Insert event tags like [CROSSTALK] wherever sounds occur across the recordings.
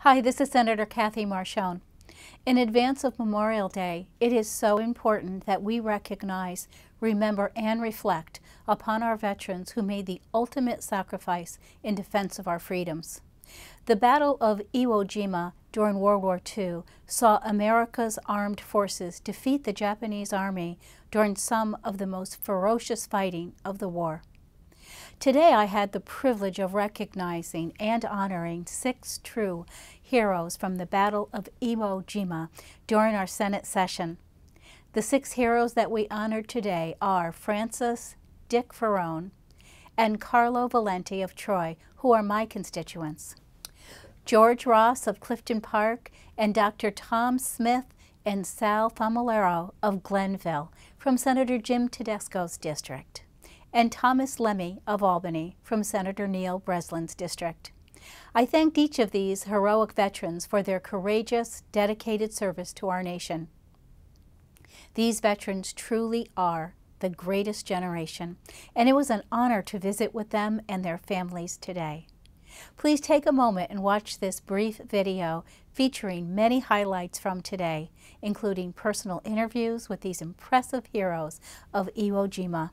Hi, this is Senator Kathy Marchione. In advance of Memorial Day, it is so important that we recognize, remember, and reflect upon our veterans who made the ultimate sacrifice in defense of our freedoms. The Battle of Iwo Jima during World War II saw America's armed forces defeat the Japanese Army during some of the most ferocious fighting of the war. Today I had the privilege of recognizing and honoring six true heroes from the Battle of Iwo Jima during our Senate session. The six heroes that we honored today are Francis Dick Varone and Carlo Valenti of Troy, who are my constituents. George Ross of Clifton Park and Dr. Tom Smith and Sal Famularo of Glenville from Senator Jim Tedisco's district and Thomas Lemmy of Albany from Senator Neil Breslin's district. I thanked each of these heroic veterans for their courageous, dedicated service to our nation. These veterans truly are the greatest generation, and it was an honor to visit with them and their families today. Please take a moment and watch this brief video featuring many highlights from today, including personal interviews with these impressive heroes of Iwo Jima.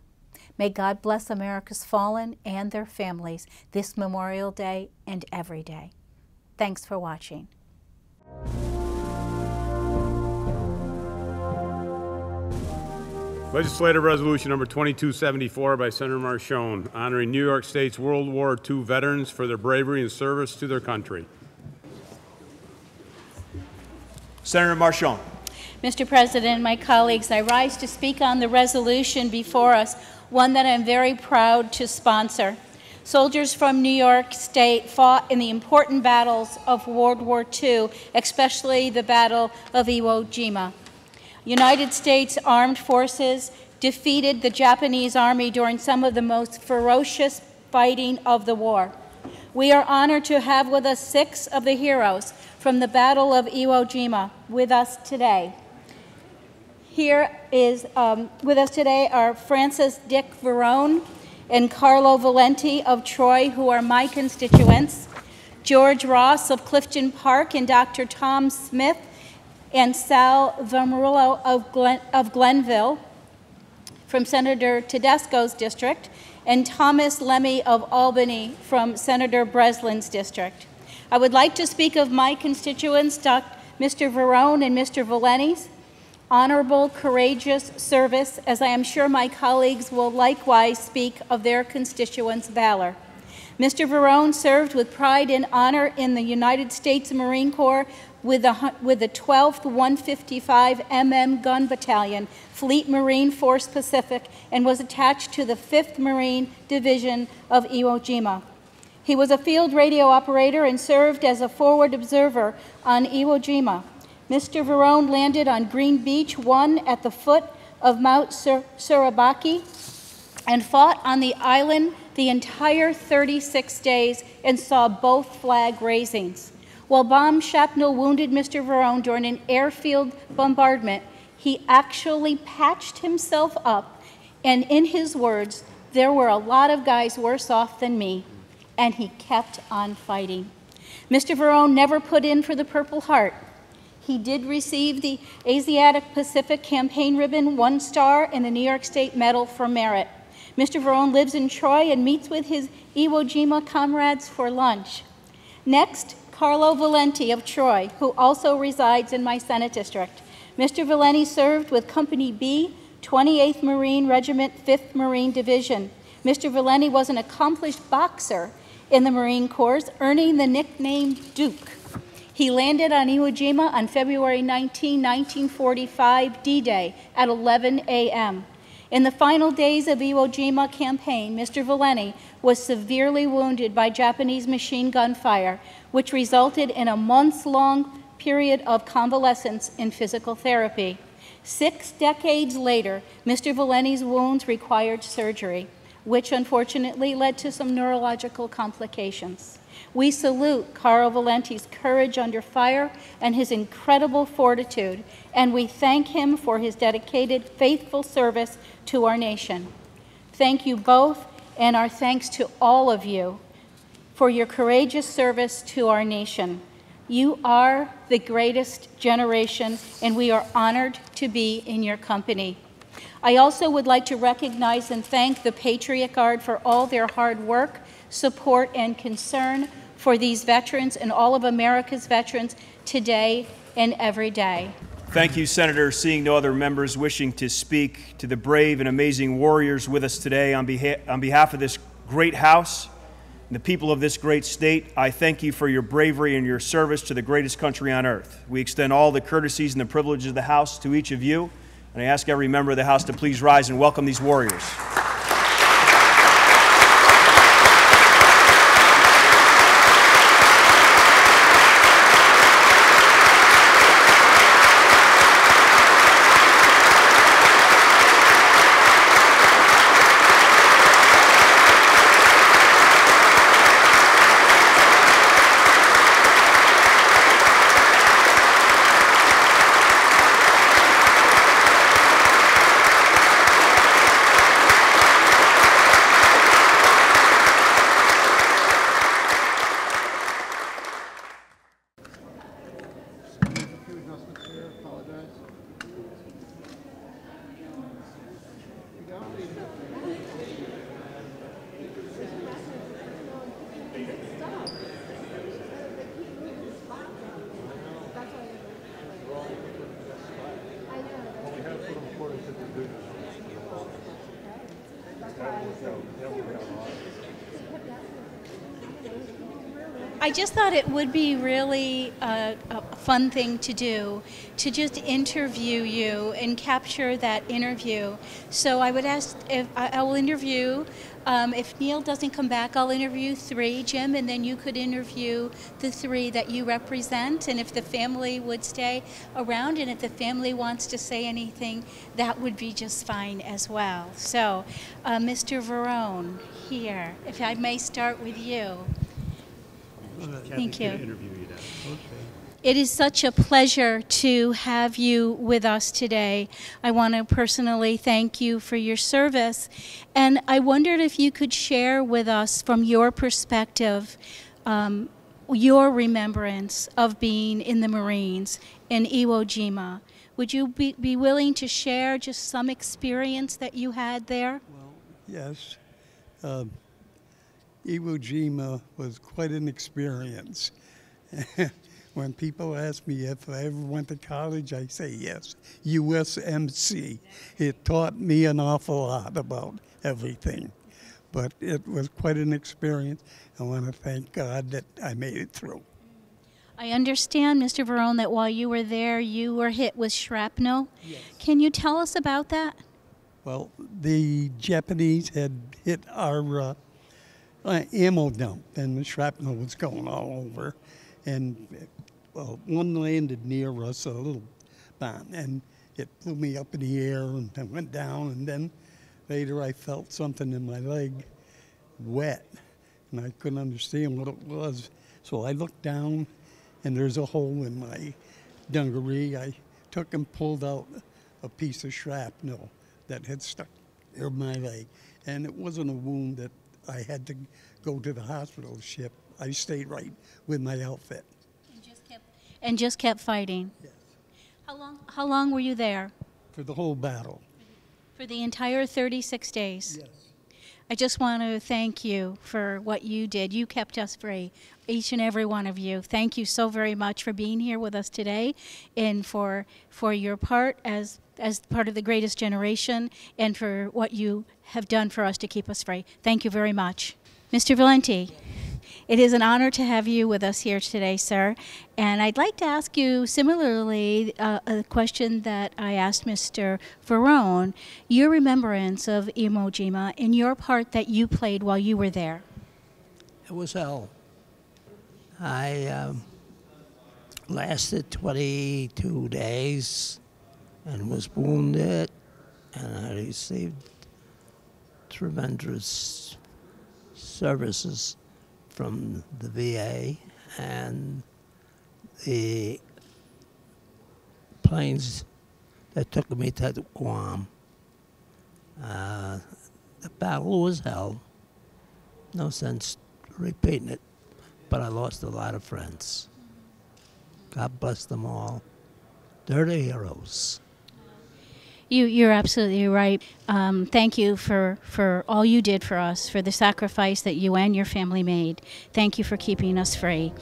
May God bless America's fallen and their families this Memorial Day and every day. Thanks for watching. Legislative Resolution Number 2274 by Senator Marchione, honoring New York State's World War II veterans for their bravery and service to their country. Senator Marchione. Mr. President, my colleagues, I rise to speak on the resolution before us one that I'm very proud to sponsor. Soldiers from New York State fought in the important battles of World War II, especially the Battle of Iwo Jima. United States Armed Forces defeated the Japanese Army during some of the most ferocious fighting of the war. We are honored to have with us six of the heroes from the Battle of Iwo Jima with us today. Here is um, with us today are Francis Dick Verone and Carlo Valenti of Troy, who are my constituents, George Ross of Clifton Park, and Dr. Tom Smith and Sal Famularo of, Glen, of Glenville from Senator Tedisco's district, and Thomas Lemmy of Albany from Senator Breslin's district. I would like to speak of my constituents, Dr. Mr. Verone and Mr. Valenti's, honorable, courageous service, as I am sure my colleagues will likewise speak of their constituents' valor. Mr. Verone served with pride and honor in the United States Marine Corps with the, with the 12th 155 MM Gun Battalion, Fleet Marine Force Pacific, and was attached to the 5th Marine Division of Iwo Jima. He was a field radio operator and served as a forward observer on Iwo Jima. Mr. Verone landed on Green Beach 1 at the foot of Mount Sur Suribachi and fought on the island the entire 36 days and saw both flag raisings. While bomb shrapnel wounded Mr. Verone during an airfield bombardment, he actually patched himself up, and in his words, there were a lot of guys worse off than me, and he kept on fighting. Mr. Verone never put in for the Purple Heart. He did receive the Asiatic Pacific Campaign Ribbon, one star, and the New York State Medal for Merit. Mr. Varone lives in Troy and meets with his Iwo Jima comrades for lunch. Next, Carlo Valenti of Troy, who also resides in my Senate district. Mr. Valenti served with Company B, 28th Marine Regiment, 5th Marine Division. Mr. Valenti was an accomplished boxer in the Marine Corps, earning the nickname Duke. He landed on Iwo Jima on February 19, 1945, D-Day, at 11 a.m. In the final days of Iwo Jima campaign, Mr. Valenti was severely wounded by Japanese machine gun fire, which resulted in a months-long period of convalescence in physical therapy. Six decades later, Mr. Valenti's wounds required surgery, which unfortunately led to some neurological complications. We salute Carlo Valenti's courage under fire and his incredible fortitude, and we thank him for his dedicated, faithful service to our nation. Thank you both, and our thanks to all of you for your courageous service to our nation. You are the greatest generation, and we are honored to be in your company. I also would like to recognize and thank the Patriot Guard for all their hard work, support, and concern for these veterans and all of America's veterans today and every day. Thank you, Senator. Seeing no other members wishing to speak to the brave and amazing warriors with us today, on behalf, on behalf of this great House and the people of this great state, I thank you for your bravery and your service to the greatest country on earth. We extend all the courtesies and the privileges of the House to each of you, and I ask every member of the House to please rise and welcome these warriors. I just thought it would be really uh, a, a fun thing to do to just interview you and capture that interview. So I would ask if I, I will interview. Um, if Neil doesn't come back, I'll interview three, Jim, and then you could interview the three that you represent. And if the family would stay around, and if the family wants to say anything, that would be just fine as well. So, uh, Mr. Verone, here, if I may start with you. Thank you. It is such a pleasure to have you with us today. I want to personally thank you for your service. And I wondered if you could share with us, from your perspective, um, your remembrance of being in the Marines in Iwo Jima. Would you be, be willing to share just some experience that you had there? Yes. Um, Iwo Jima was quite an experience. [LAUGHS] when people ask me if I ever went to college, I say yes. USMC. It taught me an awful lot about everything. But it was quite an experience. I want to thank God that I made it through. I understand, Mr. Verone, that while you were there, you were hit with shrapnel. Yes. Can you tell us about that? Well, the Japanese had hit our uh, uh, ammo dump, and the shrapnel was going all over. And well, one landed near us, a little bomb, and it blew me up in the air, and I went down. And then later, I felt something in my leg, wet, and I couldn't understand what it was. So I looked down, and there's a hole in my dungaree. I took and pulled out a piece of shrapnel that had stuck in my leg, and it wasn't a wound that I had to go to the hospital ship. I stayed right with my outfit. And just kept, and just kept fighting. Yes. How long? How long were you there? For the whole battle. For the entire 36 days. Yes. I just want to thank you for what you did. You kept us free, each and every one of you. Thank you so very much for being here with us today, and for for your part as as part of the greatest generation, and for what you have done for us to keep us free. Thank you very much, Mr. Valenti. It is an honor to have you with us here today, sir. And I'd like to ask you similarly uh, a question that I asked Mr. Verone your remembrance of Iwo Jima and your part that you played while you were there. It was hell. I um, lasted 22 days and was wounded, and I received tremendous services from the VA and the planes that took me to Guam. Uh, the battle was hell. No sense repeating it, but I lost a lot of friends. God bless them all. They're the heroes. You, you're absolutely right. Um, thank you for, for all you did for us, for the sacrifice that you and your family made. Thank you for keeping us free.